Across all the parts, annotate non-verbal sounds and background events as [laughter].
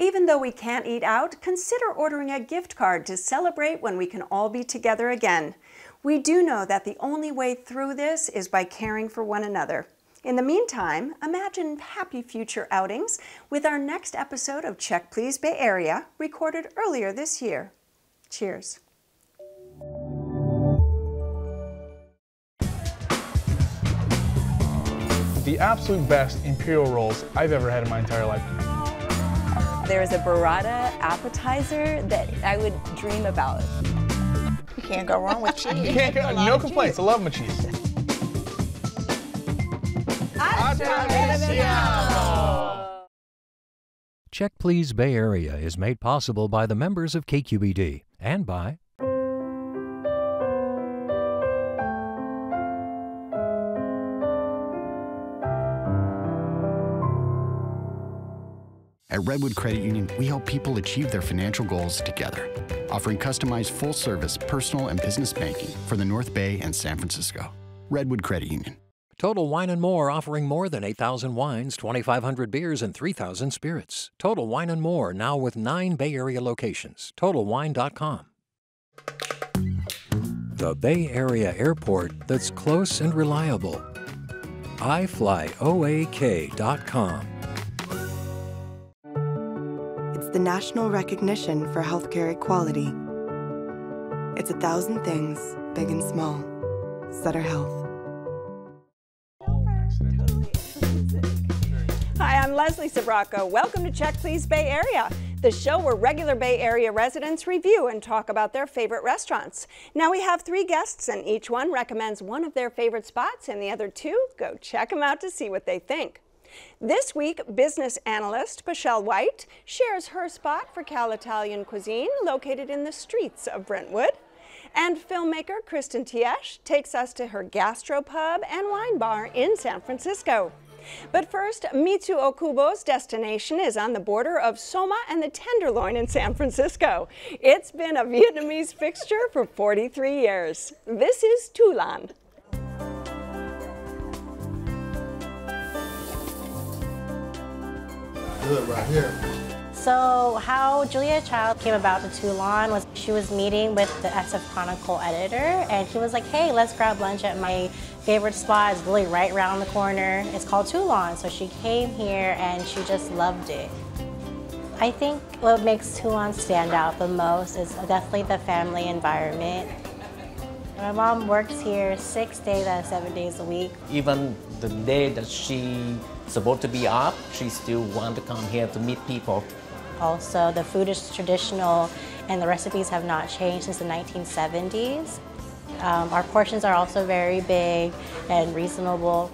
Even though we can't eat out, consider ordering a gift card to celebrate when we can all be together again. We do know that the only way through this is by caring for one another. In the meantime, imagine happy future outings with our next episode of Check Please Bay Area, recorded earlier this year. Cheers. The absolute best imperial rolls I've ever had in my entire life. There's a burrata appetizer that I would dream about. You can't go wrong with [laughs] cheese. You can't go, no complaints. I love my cheese. Check Please Bay Area is made possible by the members of KQED and by At Redwood Credit Union, we help people achieve their financial goals together, offering customized full service personal and business banking for the North Bay and San Francisco. Redwood Credit Union. Total Wine and More offering more than 8,000 wines, 2,500 beers, and 3,000 spirits. Total Wine and More now with nine Bay Area locations. TotalWine.com. The Bay Area airport that's close and reliable. iFlyOAK.com. The national recognition for healthcare equality. It's a thousand things, big and small. Sutter Health. Hi, I'm Leslie Sbrocco. Welcome to Check Please Bay Area, the show where regular Bay Area residents review and talk about their favorite restaurants. Now we have three guests, and each one recommends one of their favorite spots, and the other two go check them out to see what they think. This week, business analyst Paschelle White shares her spot for Cal Italian cuisine located in the streets of Brentwood. And filmmaker Kristin Tieche takes us to her gastropub and wine bar in San Francisco. But first, Mitsu Okubo's destination is on the border of Soma and the Tenderloin in San Francisco. It's been a Vietnamese fixture for 43 years. This is Tú Lan. Good right here. So how Julia Child came about to Tú Lan was she was meeting with the SF Chronicle editor and he was like, hey, let's grab lunch at my favorite spot. It's really right around the corner. It's called Tú Lan. So she came here and she just loved it. I think what makes Tú Lan stand out the most is definitely the family environment. My mom works here six days out of seven days a week. Even the day that she supposed to be up, she still want to come here to meet people. Also, the food is traditional and the recipes have not changed since the 1970s. Um, our portions are also very big and reasonable.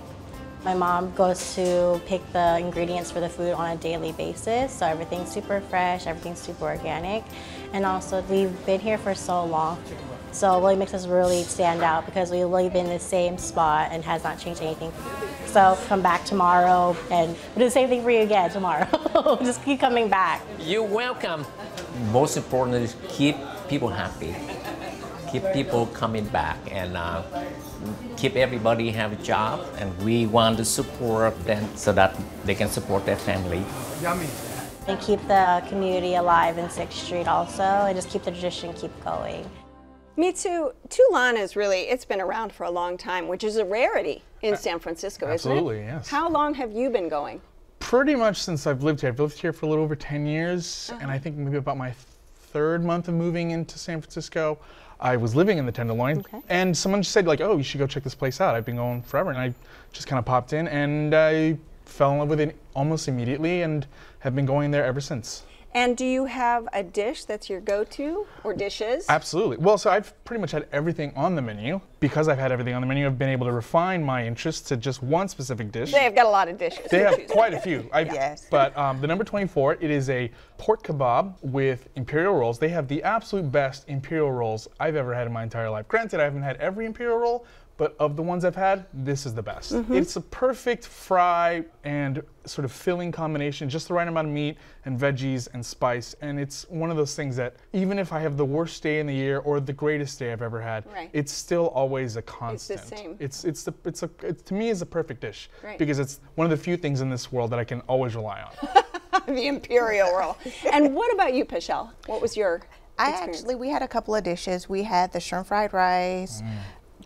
My mom goes to pick the ingredients for the food on a daily basis, so everything's super fresh, everything's super organic. And also, we've been here for so long, so it really makes us really stand out because we've really been in the same spot and has not changed anything. So come back tomorrow and we'll do the same thing for you again tomorrow. [laughs] Just keep coming back. You're welcome. Most important is keep people happy. Keep people coming back and uh, keep everybody have a job and we want to support them so that they can support their family. Yummy. And keep the community alive in 6th Street also and just keep the tradition keep going. Mitsu, Tú Lan is really, it's been around for a long time, which is a rarity in uh, San Francisco, absolutely, isn't it? yes. How long have you been going? Pretty much since I've lived here. I've lived here for a little over 10 years, uh-huh. and I think maybe about my third month of moving into San Francisco. I was living in the Tenderloin, Okay. and someone just said like, "Oh, you should go check this place out." I've been going forever, and I just kind of popped in, and I fell in love with it almost immediately, and have been going there ever since. And do you have a dish that's your go-to or dishes? Absolutely. Well, so I've pretty much had everything on the menu. Because I've had everything on the menu, I've been able to refine my interests to just one specific dish. They've got a lot of dishes. They have [laughs] quite a few. I've, Yes. But um, the number 24, it is a pork kebab with imperial rolls. They have the absolute best imperial rolls I've ever had in my entire life. Granted, I haven't had every imperial roll, but of the ones I've had, this is the best. Mm-hmm. It's a perfect fry and sort of filling combination, just the right amount of meat and veggies and spice. And it's one of those things that even if I have the worst day in the year or the greatest day I've ever had, Right. it's still always a constant. It's the constant. same. It's it's the it's a it, to me is a perfect dish Right. because it's one of the few things in this world that I can always rely on. [laughs] the imperial roll. And what about you, Paschelle? What was your I experience? actually, we had a couple of dishes. We had the shrimp fried rice. Mm.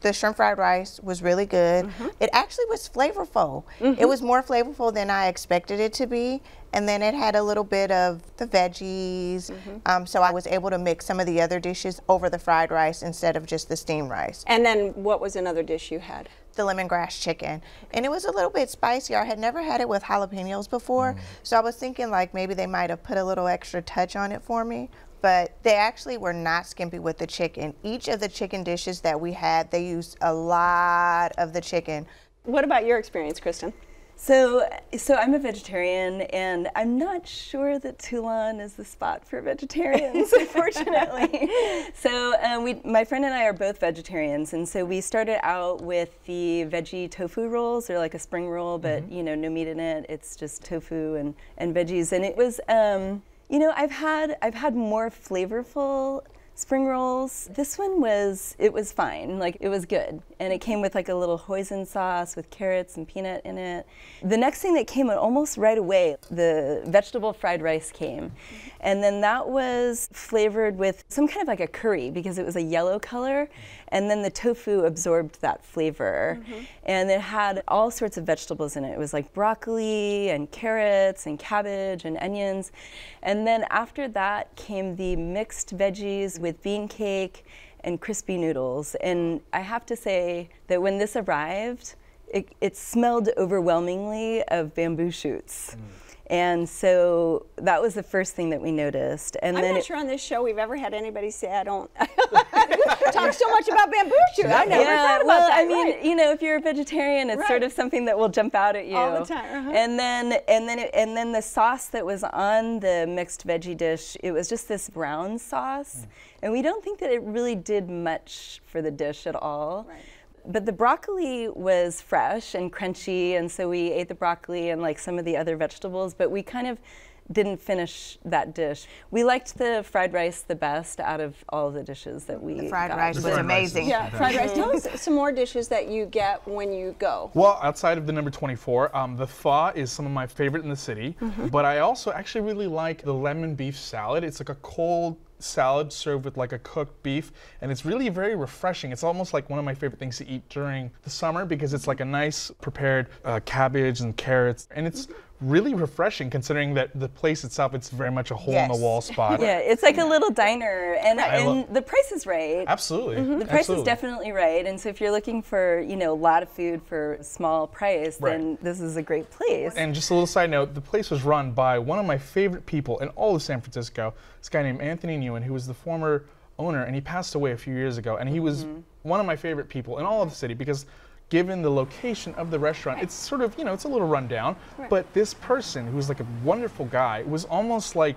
The shrimp fried rice was really good. Mm-hmm. It actually was flavorful. It was more flavorful than I expected it to be. And then it had a little bit of the veggies. Mm-hmm. Um, so I was able to mix some of the other dishes over the fried rice instead of just the steamed rice. And then what was another dish you had? the lemongrass chicken. And it was a little bit spicier. I had never had it with jalapenos before. So I was thinking like maybe they might have put a little extra touch on it for me. But they actually were not skimpy with the chicken. Each of the chicken dishes that we had, they used a lot of the chicken. What about your experience, Kristin? So, so I'm a vegetarian, and I'm not sure that Tú Lan is the spot for vegetarians, [laughs] unfortunately. so, um, we, my friend and I are both vegetarians, and so we started out with the veggie tofu rolls. They're like a spring roll, but you know, no meat in it. It's just tofu and, and veggies, and it was, um, you know, I've had I've had more flavorful spring rolls. This one was it was fine, like it was good, and it came with like a little hoisin sauce with carrots and peanut in it. The next thing that came almost right away, the vegetable fried rice came, and then that was flavored with some kind of like a curry because it was a yellow color, and then the tofu absorbed that flavor, mm-hmm. and it had all sorts of vegetables in it. It was like broccoli and carrots and cabbage and onions, and then after that came the mixed veggies with bean cake and crispy noodles. And I have to say that when this arrived, it, it smelled overwhelmingly of bamboo shoots. Mm. And so that was the first thing that we noticed. And I'm then not sure on this show we've ever had anybody say I don't [laughs] talk so much about bamboo shoot. I never yeah, thought about well, that. I mean, right. you know, if you're a vegetarian, it's sort of something that will jump out at you All the time, uh-huh. And then, and then, it, and then the sauce that was on the mixed veggie dish, it was just this brown sauce, and we don't think that it really did much for the dish at all. Right. But the broccoli was fresh and crunchy, and so we ate the broccoli and like some of the other vegetables, but we kind of didn't finish that dish. We liked the fried rice the best out of all the dishes that we The fried got. rice was fried amazing. is- yeah, fried rice. Tell us [laughs] some more dishes that you get when you go. Well, outside of the number 24, um, the pho is some of my favorite in the city. But I also actually really like the lemon beef salad. It's like a cold salad served with like a cooked beef, and it's really very refreshing. It's almost like one of my favorite things to eat during the summer because it's like a nice prepared uh, cabbage and carrots, and it's really refreshing considering that the place itself it's very much a hole-in-the-wall spot. [laughs] Yeah, it's like a little diner, and, and the price is right. Absolutely. Mm-hmm. The price Absolutely. is definitely right, and so if you're looking for you know a lot of food for a small price, Right. then this is a great place. And just a little side note, the place was run by one of my favorite people in all of San Francisco, this guy named Anthony Nguyen, who was the former owner, and he passed away a few years ago. And he was mm-hmm. one of my favorite people in all of the city because given the location of the restaurant, it's sort of, you know, it's a little rundown. But this person, who was like a wonderful guy, was almost like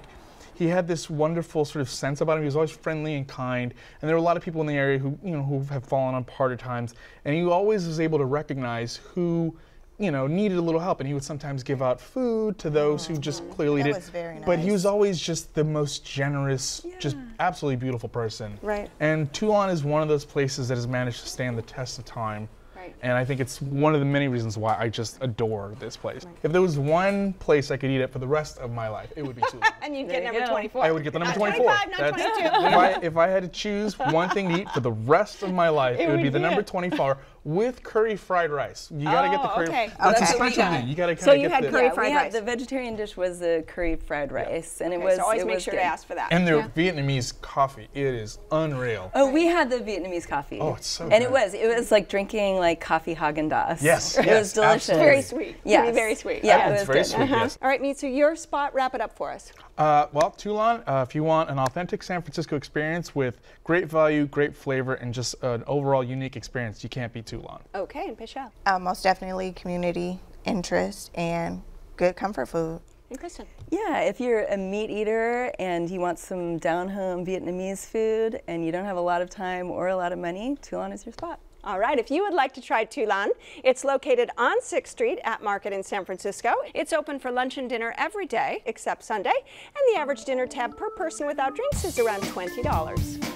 he had this wonderful sort of sense about him. He was always friendly and kind, and there were a lot of people in the area who, you know, who have fallen on harder times, and he always was able to recognize who, you know, needed a little help, and he would sometimes give out food to those who just mm-hmm. clearly did. very But he was always just the most generous, just absolutely beautiful person. Right. And Tú Lan is one of those places that has managed to stand the test of time. Right. And I think it's one of the many reasons why I just adore this place. If there was one place I could eat at for the rest of my life, it would be [laughs] Tú Lan. And you'd There get you number go. 24. I would get the number uh, Not 24. 25, not That's- 22. if, I, if I had to choose one thing to eat for the rest of my life, [laughs] it, would would be the be number 24 with curry fried rice. You gotta get the Oh, curry. okay. That's Okay. a specialty. You gotta kind So you get had the, curry yeah, fried we had rice. the vegetarian dish was the curry fried rice, and it Okay, was. so always it make was sure good. to ask for that. and their Vietnamese coffee. It is unreal. Oh, we had the Vietnamese coffee. Oh, it's so And it was, it was like drinking like coffee Haagen Dazs. Yes, it yes, was delicious. absolutely. Very sweet. Can Yes. very sweet. Yeah, Yeah, it it's was very good. sweet. Uh-huh. Yes. All right, Mitsu, your spot, wrap it up for us. Uh, well, Tú Lan, uh, if you want an authentic San Francisco experience with great value, great flavor, and just an overall unique experience, you can't beat Tú Lan. Okay, and Paschelle. Uh, most definitely community interest and good comfort food. And Kristin. Yeah, if you're a meat eater and you want some down home Vietnamese food and you don't have a lot of time or a lot of money, Tú Lan is your spot. All right, if you would like to try Tú Lan, it's located on 6th Street at Market in San Francisco. It's open for lunch and dinner every day except Sunday, and the average dinner tab per person without drinks is around $20.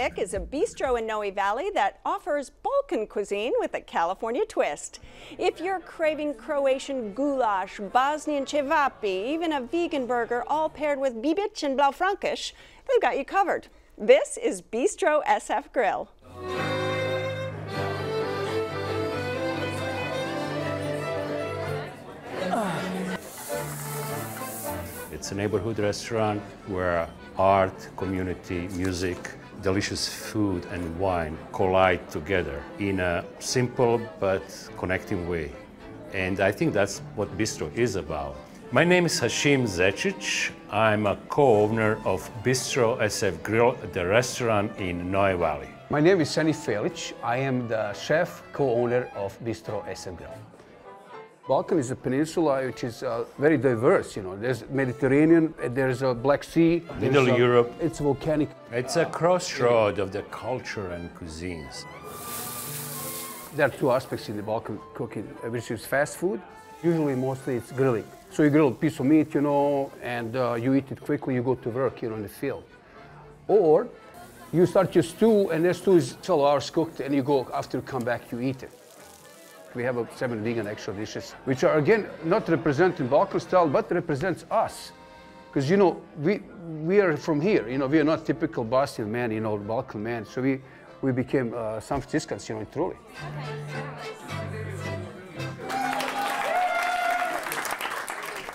Pick is a bistro in Noe Valley that offers Balkan cuisine with a California twist. If you're craving Croatian goulash, Bosnian cevapi, even a vegan burger, all paired with bibic and blaufränkisch, they've got you covered. This is Bistro SF Grill. It's a neighborhood restaurant where art, community, music, delicious food and wine collide together in a simple but connecting way. And I think that's what Bistro is about. My name is Hashim Zechic. I'm a co-owner of Bistro SF Grill, the restaurant in Noe Valley. My name is Sani Felic. I am the chef, co-owner of Bistro SF Grill. Balkan is a peninsula which is uh, very diverse. You know, there's Mediterranean, there's a Black Sea, Middle a- Europe. It's volcanic. It's a crossroad of the culture and cuisines. There are two aspects in the Balkan cooking, which is fast food. Usually, mostly it's grilling. So you grill a piece of meat, you know, and uh, you eat it quickly. You go to work, you know, in the field. Or you start your stew, and that stew is 12 hours cooked, and you go after you come back, you eat it. We have seven vegan extra dishes, which are again not representing Balkan style, but represents us. Because you know we we are from here. You know we are not typical Bosnian man, you know Balkan man. So we we became uh, San Franciscans, you know, truly.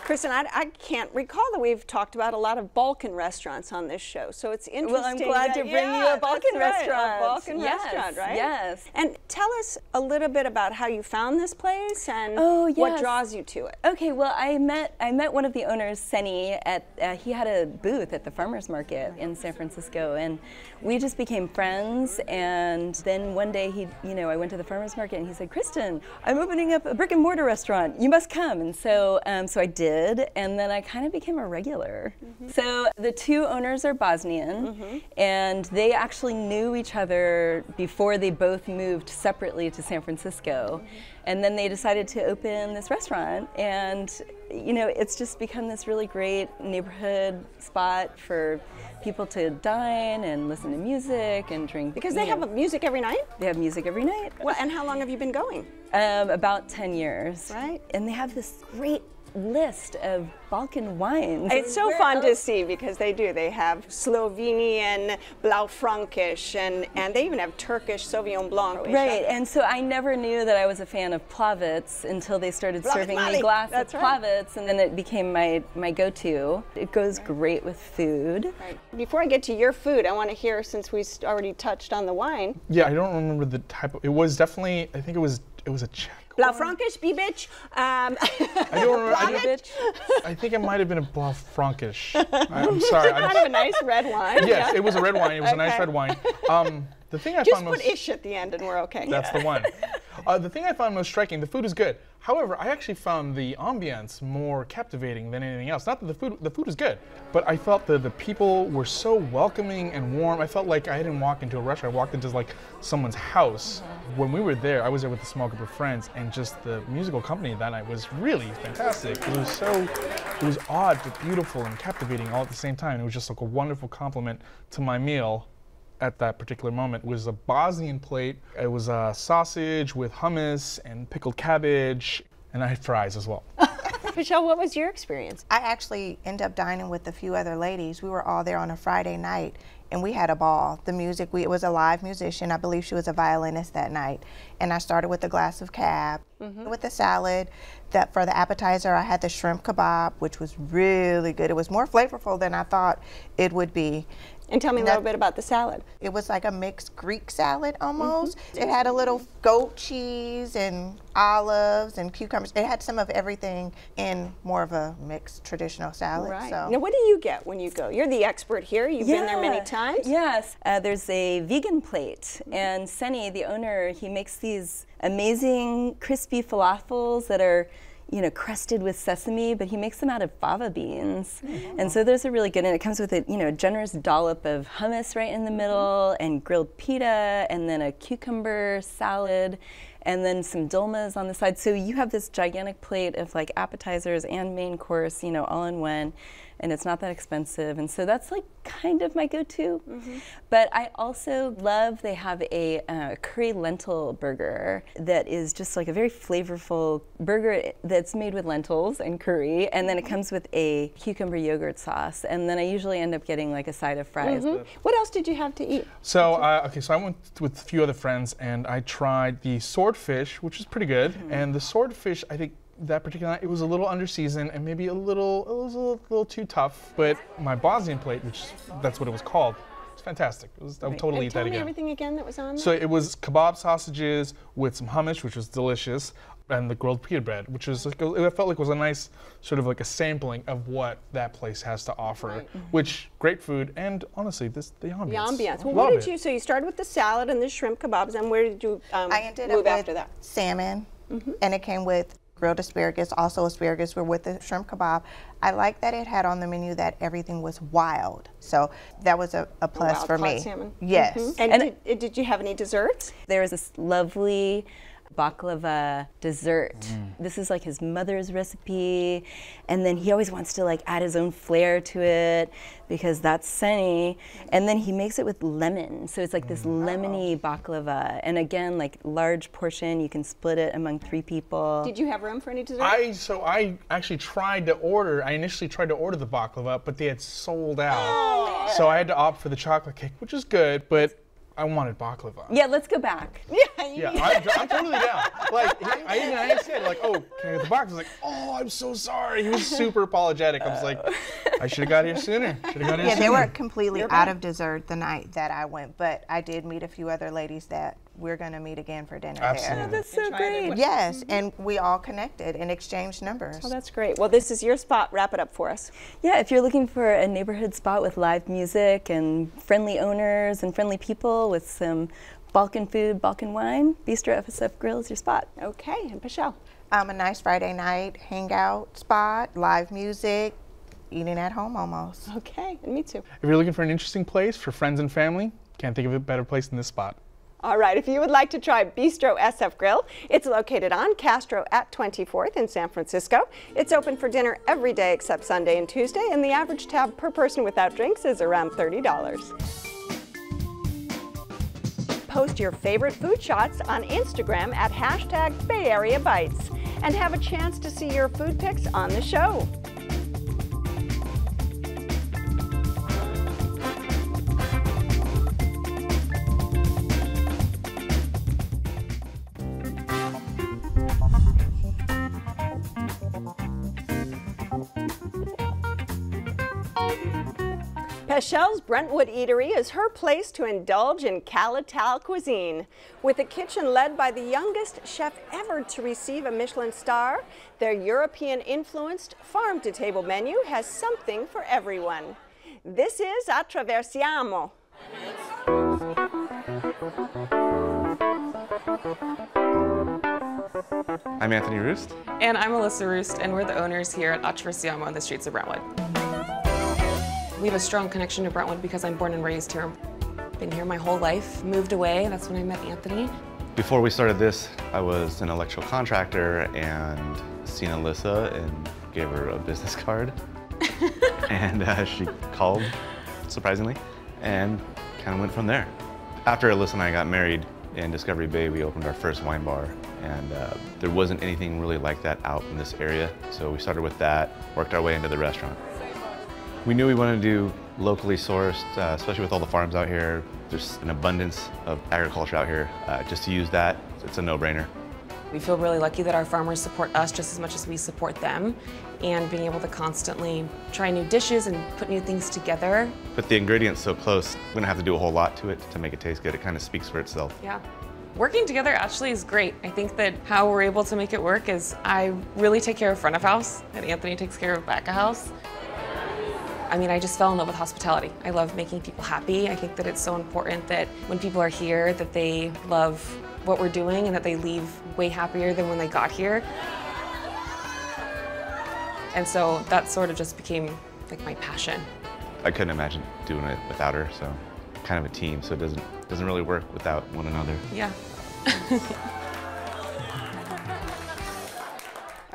Kristin, I, I can't recall that we've talked about a lot of Balkan restaurants on this show, so it's interesting. Well, I'm glad that- to bring yeah, you a Balkan right, restaurant. A Balkan Yes, restaurant, right? yes. And tell us a little bit about how you found this place and Oh, what draws you to it. Okay, well, I met I met one of the owners, Seni, at uh, he had a booth at the farmers market in San Francisco, and we just became friends. And then one day, he, you know, I went to the farmers market, and he said, "Kristin, I'm opening up a brick and mortar restaurant. You must come." And so, um, so I did, and then I kind of became a regular. Mm-hmm. So the two owners are Bosnian, mm-hmm. and they actually knew each other before they both moved separately to San Francisco. Mm-hmm. And then they decided to open this restaurant, and you know, it's just become this really great neighborhood spot for people to dine and listen to music and drink. Because they have know, music every night? they have music every night. Well, and how long have you been going? Um, about 10 years. Right. And they have this great list of Balkan wines. It's so Where fun to see because they do. They have Slovenian Blaufränkisch and, and they even have Turkish Sauvignon Blanc. Right, and so I never knew that I was a fan of plavac until they started Plavac serving me Mali, glass that's of right. plavac, and then it became my, my go-to. It goes great with food. Before I get to your food, I want to hear since we already touched on the wine. Yeah, I don't remember the type of. It was definitely. I think it was. It was a Czech. Blaufränkisch, Bibic. Um, I don't remember. I, [laughs] don't- I think it might have been a Blaufränkisch. [laughs] I'm sorry. I'm kind of a nice red wine. yes, it was a red wine. It was a nice red wine. Um, the thing I Just found put most ish at the end and we're okay. that's the one. [laughs] Uh, the thing I found most striking, the food is good. However, I actually found the ambience more captivating than anything else. Not that the food, the food is good, but I felt that the people were so welcoming and warm. I felt like I didn't walk into a restaurant. I walked into like someone's house. Mm-hmm. When we were there, I was there with a small group of friends, and just the musical company that night was really fantastic. It was so, it was odd but beautiful and captivating all at the same time. It was just like a wonderful compliment to my meal at that particular moment was a Bosnian plate. It was a sausage with hummus and pickled cabbage, and I had fries as well. [laughs] Paschelle, what was your experience? I actually ended up dining with a few other ladies. We were all there on a Friday night and we had a ball. The music, we, it was a live musician. I believe she was a violinist that night. And I started with a glass of cab mm-hmm. with a salad. That for the appetizer, I had the shrimp kebab, which was really good. It was more flavorful than I thought it would be. And tell me a little bit about the salad. It was like a mixed Greek salad almost. It had a little goat cheese and olives and cucumbers. It had some of everything in more of a mixed traditional salad. Right. So. Now, what do you get when you go? You're the expert here. You've been there many times. Yes, uh, there's a vegan plate, and Seni, the owner, he makes these amazing crispy falafels that are, you know, crusted with sesame, but he makes them out of fava beans, mm-hmm. and so those are really good. And it comes with a, you know, generous dollop of hummus right in the mm-hmm. middle, and grilled pita, and then a cucumber salad. And then some dolmas on the side. So you have this gigantic plate of like appetizers and main course, you know, all in one. And it's not that expensive. And so that's like kind of my go-to. Mm-hmm. But I also love they have a uh, curry lentil burger that is just like a very flavorful burger that's made with lentils and curry, and then it comes with a cucumber yogurt sauce, and then I usually end up getting like a side of fries. Mm-hmm. What else did you have to eat? So uh, okay, so I went with a few other friends and I tried the swordfish, which is pretty good, mm-hmm. and the swordfish I think that particular night, it was a little underseasoned and maybe a little, it was a little, little too tough. But my Bosnian plate, which that's what it was called, it's fantastic. It was, I would totally and eat tell that me again. everything again that was on there? So it was kebab sausages with some hummus, which was delicious, and the grilled pita bread, which was like, it felt like was a nice sort of like a sampling of what that place has to offer. Right. Mm-hmm. Which great food and honestly, this the ambiance. The ambiance. Well, what did it. you? So you started with the salad and the shrimp kebabs, and where did you um, I ended move up with after that? salmon, and it came with grilled asparagus, also asparagus were with the shrimp kebab. I like that it had on the menu that everything was wild. So that was a, a plus wild for caught me. salmon. Yes. Mhm. And, And- did, did you have any desserts? There was this lovely baklava dessert. Mm. This is like his mother's recipe, and then he always wants to like add his own flair to it because that's Sunny. And then he makes it with lemon, so it's like this mm. oh. lemony baklava. And again, like large portion, you can split it among three people. Did you have room for any dessert? I so I actually tried to order. I initially tried to order the baklava, but they had sold out. Oh, so I had to opt for the chocolate cake, which is good, but I wanted baklava. yeah, let's go back. [laughs] Yeah, I'm, I'm [laughs] totally down. Like, he, [laughs] I even I said, like, oh, can I get the box? I was like, oh, I'm so sorry. He was super apologetic. I was like, uh. I should have got here sooner. Should have got here Yeah, sooner. they were completely You're out back. of dessert the night that I went, but I did meet a few other ladies that we're going to meet again for dinner Absolutely. there. That's so great. Yes, and we all connected and exchanged numbers. Oh, that's great. Well, this is your spot. Wrap it up for us. Yeah, if you're looking for a neighborhood spot with live music and friendly owners and friendly people with some Balkan food, Balkan wine, Bistro FSF Grill is your spot. Okay, and Paschelle. Um, a nice Friday night hangout spot, live music, eating at home almost. Okay, and me too. If you're looking for an interesting place for friends and family, can't think of a better place than this spot. All right, if you would like to try Bistro SF Grill, it's located on Castro at 24th in San Francisco. It's open for dinner every day except Sunday and Tuesday, and the average tab per person without drinks is around $30. Post your favorite food shots on Instagram at hashtag Bay Area Bites and have a chance to see your food pics on the show. Paschelle's Brentwood Eatery is her place to indulge in Cal-Ital cuisine. With a kitchen led by the youngest chef ever to receive a Michelin star, their European influenced farm to table menu has something for everyone. This is Attraversiamo. I'm Anthony Roost. And I'm Alyssa Roost, and we're the owners here at Attraversiamo on the streets of Brentwood. We have a strong connection to Brentwood because I'm born and raised here. Been here my whole life, moved away, that's when I met Anthony. Before we started this, I was an electrical contractor and seen Alyssa and gave her a business [laughs] card. [laughs] and uh, she called, surprisingly, and kind of went from there. After Alyssa and I got married in Discovery Bay, we opened our first wine bar. And uh, there wasn't anything really like that out in this area. So we started with that, worked our way into the restaurant. We knew we wanted to do locally sourced, uh, especially with all the farms out here. There's an abundance of agriculture out here. Uh, just to use that, it's a no-brainer. We feel really lucky that our farmers support us just as much as we support them, and being able to constantly try new dishes and put new things together. But the ingredients so close, we don't have to do a whole lot to it to make it taste good. It kind of speaks for itself. Yeah. Working together actually is great. I think that how we're able to make it work is I really take care of front of house, and Anthony takes care of back of house. I mean, I just fell in love with hospitality. I love making people happy. I think that it's so important that when people are here that they love what we're doing and that they leave way happier than when they got here. And so that sort of just became like my passion. I couldn't imagine doing it without her, so kind of a team, so it doesn't doesn't really work without one another. Yeah. [laughs]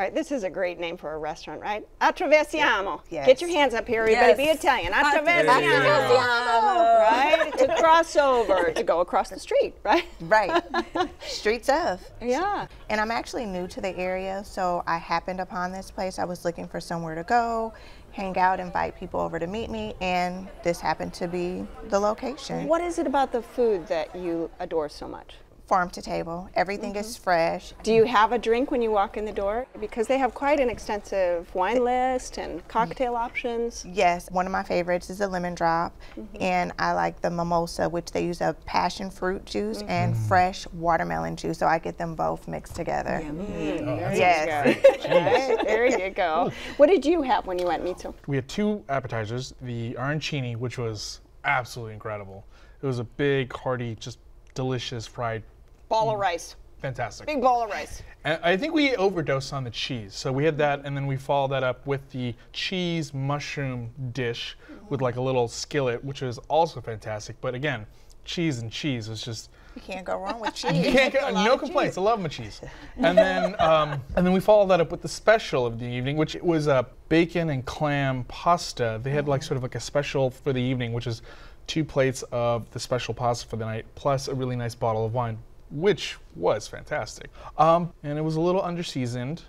All right, this is a great name for a restaurant, right? Attraversiamo. Yes. Get your hands up here. Everybody be Yes. Italian. Attraversiamo. Right? To cross over, to go across the street, right? Right. [laughs] Streets of. Yeah. And I'm actually new to the area, so I happened upon this place. I was looking for somewhere to go, hang out, invite people over to meet me, and this happened to be the location. What is it about the food that you adore so much? Farm to table. Everything is fresh. Do you have a drink when you walk in the door? Because they have quite an extensive wine list and cocktail options. Yes, one of my favorites is a lemon drop, Mm-hmm. and I like the mimosa, which they use a passion fruit juice and Mm-hmm. fresh watermelon juice, so I get them both mixed together. There Yes. you go. Right, there you go. [laughs] What did you have when you went Mitsu? We had two appetizers, the arancini, which was absolutely incredible. It was a big, hearty, just delicious fried, Ball of mm. rice. fantastic. Big ball of rice. I think we overdosed on the cheese. So we had that, and then we followed that up with the cheese mushroom dish with like a little skillet, which was also fantastic. But again, cheese and cheese was just You can't go wrong with [laughs] cheese. you can't go, no complaints. I love my cheese. And then um, [laughs] and then we followed that up with the special of the evening, which was a bacon and clam pasta. They had like mm. sort of like a special for the evening, which is two plates of the special pasta for the night, plus a really nice bottle of wine, which was fantastic. Um, and it was a little underseasoned.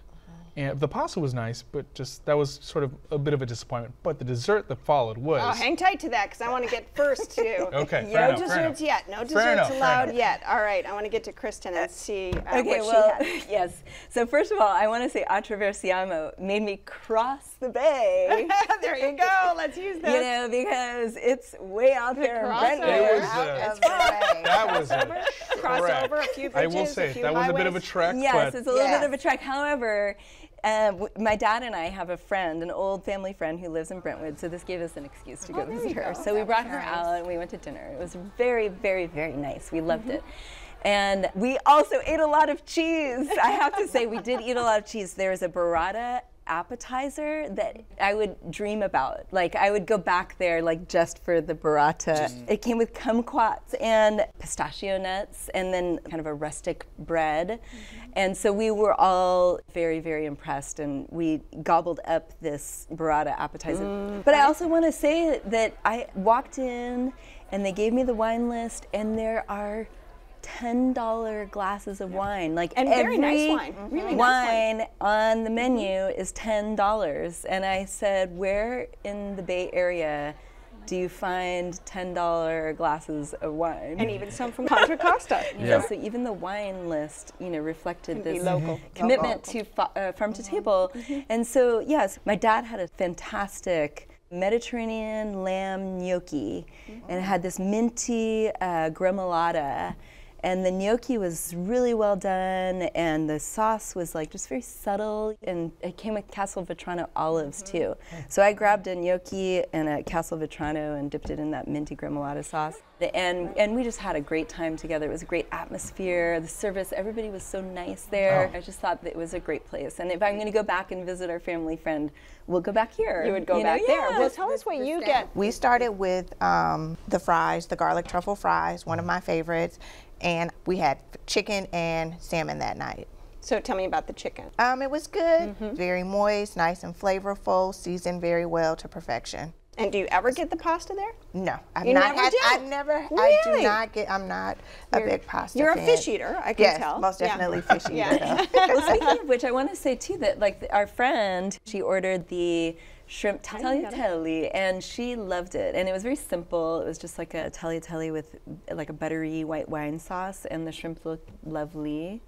And the pasta was nice, but just that was sort of a bit of a disappointment. But the dessert that followed was Oh, hang tight to that because I want to get first too. [laughs] Okay, No fair enough, fair desserts enough. yet. No Fair desserts enough, allowed enough. yet. All right, I want to get to Kristin and see uh, Okay, what well, she had. [laughs] yes. So first of all, I want to say Attraversiamo made me cross the bay. [laughs] there you go. Let's use this. you know, because it's way out there in crossover. Brentwood. It was, Out uh, of the way. that was a Crossover, trek. a few [laughs] I will bridges, a say few that was a bit of a trek. Yes, but it's a little Yeah. bit of a trek. However, uh, w- my dad and I have a friend, an old family friend who lives in Brentwood, so this gave us an excuse to go visit her. So we brought her out and we went to dinner. It was very, very, very nice. We loved it. And we also ate a lot of cheese. I have to say, we did eat a lot of cheese. There was a burrata appetizer that I would dream about. Like I would go back there like just for the burrata. It came with kumquats and pistachio nuts and then kind of a rustic bread. Mm-hmm. And so we were all very, very impressed and we gobbled up this burrata appetizer. Mm. But I also want to say that I walked in and they gave me the wine list and there are $10 glasses of wine. Like And very nice every wine. Mm-hmm. Really nice wine. wine on the mm-hmm. menu is $10. And I said, where in the Bay Area do you find $10 glasses of wine? And even some from Contra [laughs] Costa. Yeah. So even the wine list, you know, reflected Can this local. Mm-hmm. commitment to fa- uh, farm to table. And so, yes, my dad had a fantastic Mediterranean lamb gnocchi, and it had this minty uh, gremolata. And the gnocchi was really well done, and the sauce was like just very subtle, and it came with Castle Castelvetrano olives mm-hmm. too. So I grabbed a gnocchi and a Castle Castelvetrano and dipped it in that minty gremolata sauce. And and we just had a great time together. It was a great atmosphere. The service, everybody was so nice there. Oh. I just thought that it was a great place. And if I'm going to go back and visit our family friend, we'll go back here. You would go know? back there. Well, Yes. tell us what you get. We started with um, the fries, the garlic truffle fries, one of my favorites, and we had chicken and salmon that night. So tell me about the chicken. Um, it was good, Mm-hmm. very moist, nice and flavorful, seasoned very well to perfection. And do you ever get the pasta there? No, I've You not never had. do? I never. Really? I do not get. I'm not a You're- big pasta. you're a fish eater, I can yes, tell. most Yeah. definitely fish [laughs] eater. Yeah. [laughs] well, speaking of which, I want to say too that like our friend, she ordered the shrimp tagliatelle and she loved it. And it was very simple. It was just like a tagliatelle with like a buttery white wine sauce, and the shrimp looked lovely.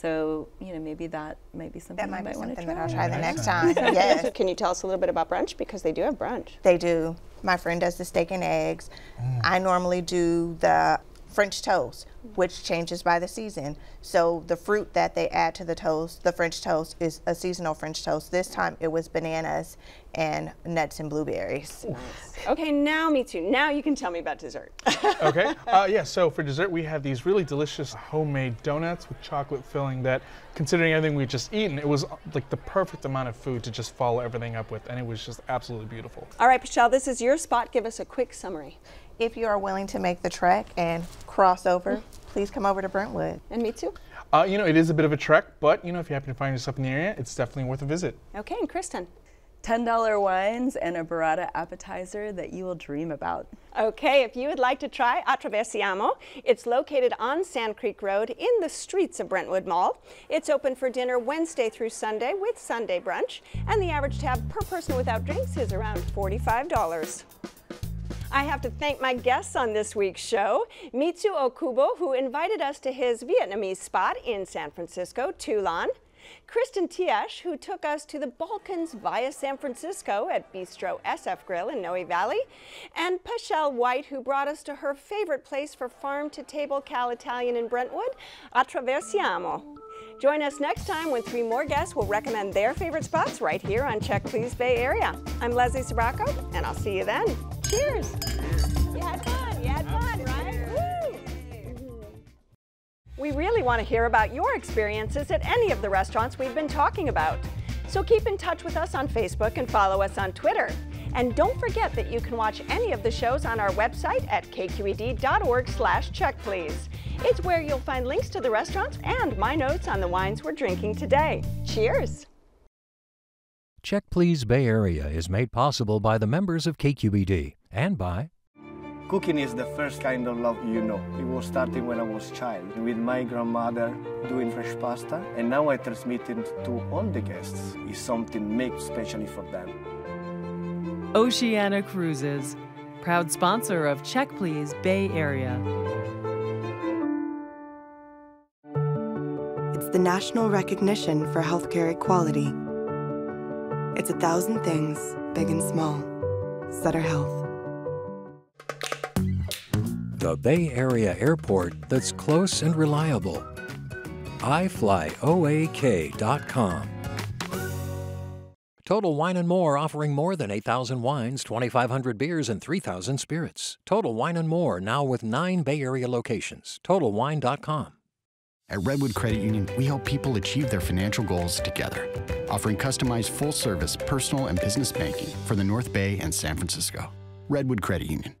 So you know maybe that might be something That you might be might want to something try. that I'll try the next time. [laughs] yes. So can you tell us a little bit about brunch because they do have brunch. They do. My friend does the steak and eggs. Mm. I normally do the French toast, which changes by the season. So the fruit that they add to the toast, the French toast, is a seasonal French toast. This time it was bananas and nuts and blueberries. Nice. Okay, now me too. Now you can tell me about dessert. [laughs] okay. Uh, yeah. So for dessert, we have these really delicious homemade donuts with chocolate filling. That, considering everything we've just eaten, it was like the perfect amount of food to just follow everything up with, and it was just absolutely beautiful. All right, Paschelle, this is your spot. Give us a quick summary. If you are willing to make the trek and cross over, please come over to Brentwood. And me too. Uh, you know, it is a bit of a trek, but you know, if you happen to find yourself in the area, it's definitely worth a visit. Okay, and Kristin. $10 wines and a burrata appetizer that you will dream about. Okay, if you would like to try Attraversiamo, it's located on Sand Creek Road in the streets of Brentwood Mall. It's open for dinner Wednesday through Sunday with Sunday brunch, and the average tab per person without drinks is around $45. I have to thank my guests on this week's show, Mitsu Okubo, who invited us to his Vietnamese spot in San Francisco, Tu Lan, Kristin Tieche, who took us to the Balkans via San Francisco at Bistro SF Grill in Noe Valley, and Paschelle White, who brought us to her favorite place for farm-to-table Cal Italian in Brentwood, Attraversiamo. Join us next time when three more guests will recommend their favorite spots right here on Check Please Bay Area. I'm Leslie Sbrocco, and I'll see you then. Cheers! You had fun, you had fun, right? Woo! We really want to hear about your experiences at any of the restaurants we've been talking about. So keep in touch with us on Facebook and follow us on Twitter. And don't forget that you can watch any of the shows on our website at kqed.org slash checkplease. It's where you'll find links to the restaurants and my notes on the wines we're drinking today. Cheers! Check Please Bay Area is made possible by the members of KQED and by Cooking is the first kind of love you know. It was starting when I was a child with my grandmother doing fresh pasta and now I transmit it to all the guests. It's something made specially for them. Oceania Cruises, proud sponsor of Check Please Bay Area. It's the national recognition for healthcare equality. It's a thousand things, big and small. Sutter Health. the Bay Area airport that's close and reliable. iFlyOAK.com. Total Wine and More offering more than 8,000 wines, 2,500 beers, and 3,000 spirits. Total Wine and More now with nine Bay Area locations. TotalWine.com. At Redwood Credit Union, we help people achieve their financial goals together, offering customized full service personal and business banking for the North Bay and San Francisco. Redwood Credit Union.